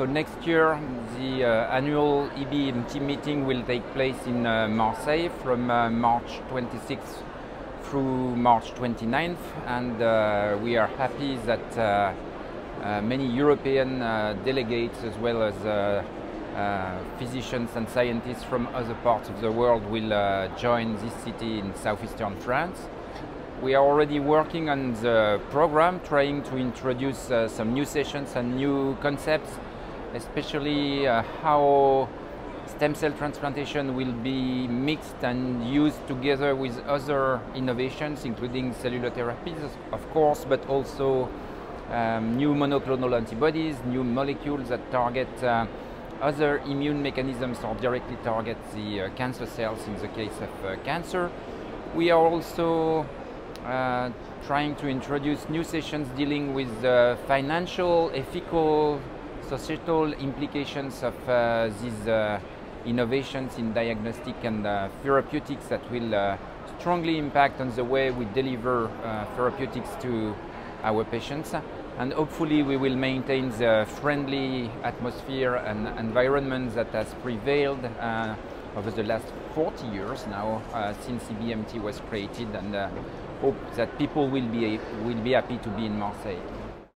So next year, the uh, annual EBMT meeting will take place in uh, Marseille from uh, March 26th through March 29th, and uh, we are happy that uh, uh, many European delegates, as well as physicians and scientists from other parts of the world, will join this city in southeastern France. We are already working on the program, trying to introduce some new sessions and new concepts, especially uh, how stem cell transplantation will be mixed and used together with other innovations, including cellular therapies, of course, but also um, new monoclonal antibodies, new molecules that target uh, other immune mechanisms or directly target the uh, cancer cells in the case of uh, cancer. We are also uh, trying to introduce new sessions dealing with the financial, ethical, societal implications of uh, these uh, innovations in diagnostic and uh, therapeutics that will strongly impact on the way we deliver therapeutics to our patients. And hopefully we will maintain the friendly atmosphere and environment that has prevailed uh, over the last 40 years now uh, since EBMT was created and uh, hope that people will be, will be happy to be in Marseille.